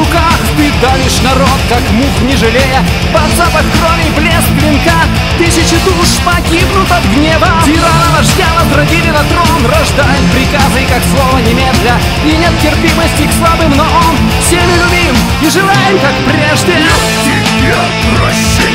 руках. Ты давишь народ, как мух не жалея. Под запах крови блеск клинка. Тысячи душ погибнут от гнева. Тирана вождя возродили на трон. Рождает приказы, как слово немедля. И нет терпимости к слабым, но он Всеми любим. И желаем, как прежде. Нет тебе прощения,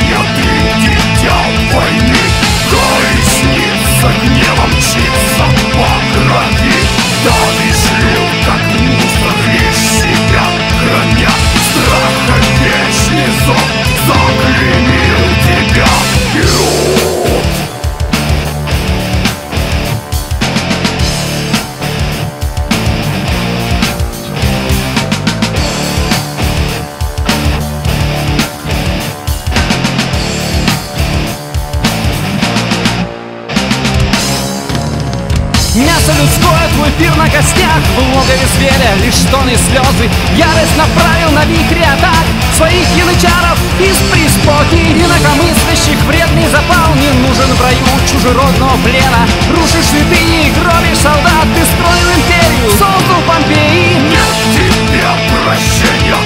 Мясо людское, твой пир на костях В логове зверя лишь стоны и слезы. Ярость направил на вихре атак. Своих янычаров из преисподней. Инакомыслящих вредный запал. Не нужен в раю чужеродного плена. Рушишь святыни, гробишь солдат. Ты строил империю, создал Помпеи. Нет тебе прощения,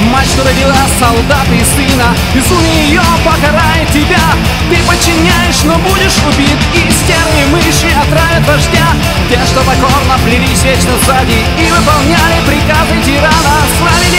Мать, что родила солдата и сына Безумие ее покарает тебя. Ты подчиняешь, но будешь убит И стервы мыши отравят вождя Те, что покорно плелись вечно сзади И выполняли приказы тирана Славили